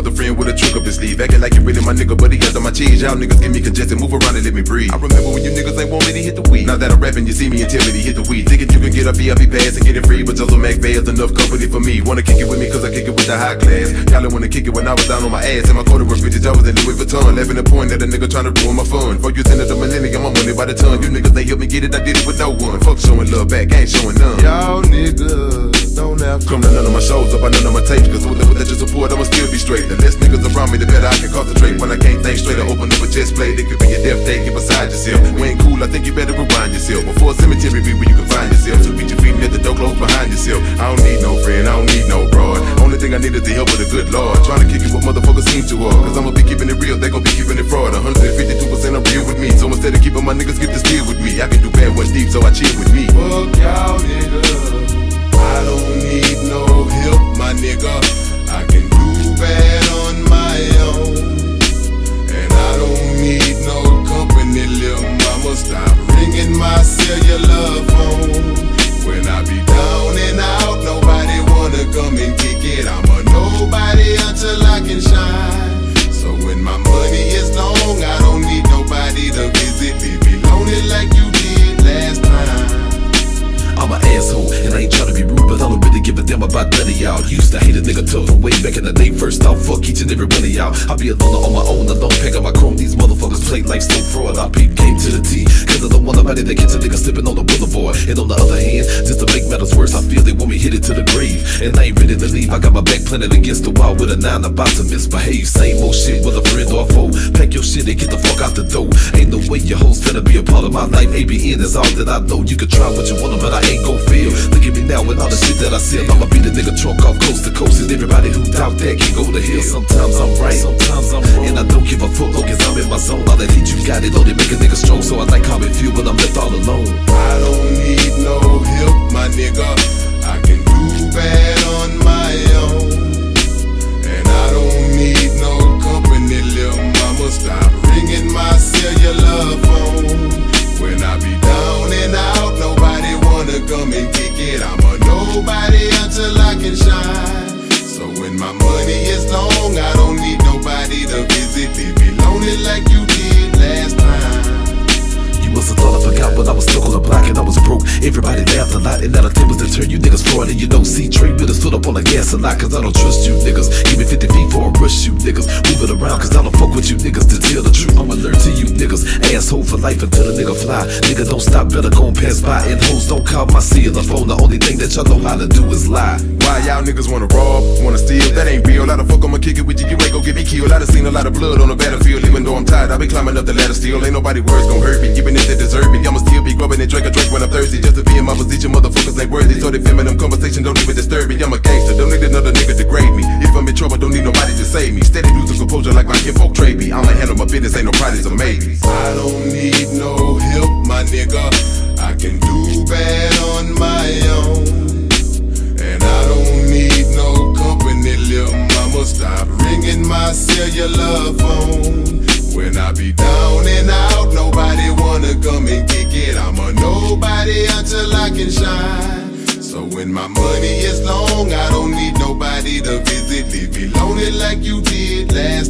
was a friend with a trick up his sleeve. Acting like you really my nigga, but he under my cheese. Y'all niggas give me congested, move around and let me breathe. I remember when you niggas ain't want me to hit the weed. Now that I'm rapping, you see me to hit the weed. Thinking you can get a VIP pass and get it free, but a Mac Bear's enough company for me. Wanna kick it with me cause I kick it with the high class. Y'all wanna kick it when I was down on my ass. And my quarter was 50 dollars in Louis Vuitton. Laughing the point that a nigga trying to ruin my fun. For you send it the millennium, I'm money by the ton. You niggas ain't help me get it, I did it with no one. Fuck showing love back, I ain't showing none. Y'all niggas don't Come to none of my shows up, I none of my tapes. Cause with, without your support, I'ma still be straight. The less niggas around me, the better I can concentrate. When I can't think straight, I open up a chest plate. It could be a death day, get beside yourself. We ain't cool, I think you better rewind yourself. Before a cemetery be where you can find yourself. So beat your feet and let the door close behind yourself. I don't need no friend, I don't need no broad. Only thing I need is the help of the good Lord. Trying to kick it with motherfuckers asshole, and I ain't tryna be rude, but I don't really give a damn about none of y'all. Used to hate a nigga from way back in the day. First off, fuck each and every one of y'all. I be a loner on my own, alone, pack up my chrome. These motherfuckers play like so fraud. I peep game to the T, cause I don't want nobody that catch a nigga slipping on the ready to leave, I got my back planted against the wall with a nine about to misbehave. Same old shit with a friend or a foe. Pack your shit and get the fuck out the door. Ain't no way your hoes finna be a part of my life. ABN is all that I know. You can try what you want, but I ain't gon' feel. Look at me now with all the shit that I sell. I'ma beat a nigga trunk off coast to coast. And everybody who doubt that can go to hell. Sometimes I'm right, sometimes I'm wrong. And I don't give a fuck, long as I'm in my zone. All that heat you got, it only make a nigga strong. So I like how it a and the tables to turn you niggas fraud. And you don't see trade us foot up on the gas a lot, cause I don't trust you niggas. Give me 50 feet for a rush, you niggas. Move it around, cause I don't fuck with you niggas. To tell the truth, I'ma learn to you niggas. Asshole for life until the nigga fly. Nigga don't stop, better go and pass by. And hoes don't call my cellular phone. The only thing that y'all know how to do is lie. Why y'all niggas wanna rob, wanna steal? Killed. I done seen a lot of blood on the battlefield. Even though I'm tired, I be climbing up the ladder still. Ain't nobody words gon' hurt me. even if they deserve me. I'ma still be grubbing and drink a drink when I'm thirsty. Just to be in my position, motherfuckers ain't worthy. So they filming them conversations don't even disturb me. I'm a gangster, don't need another nigga to degrade me. If I'm in trouble, don't need nobody to save me. Steady losing composure like my kinfolk trade me. I'ma handle my business, ain't no prizes or maybes. I don't need no help, my nigga. I can do bad on my own. Can shine. So when my money is long, I don't need nobody to visit. Leave me lonely like you did last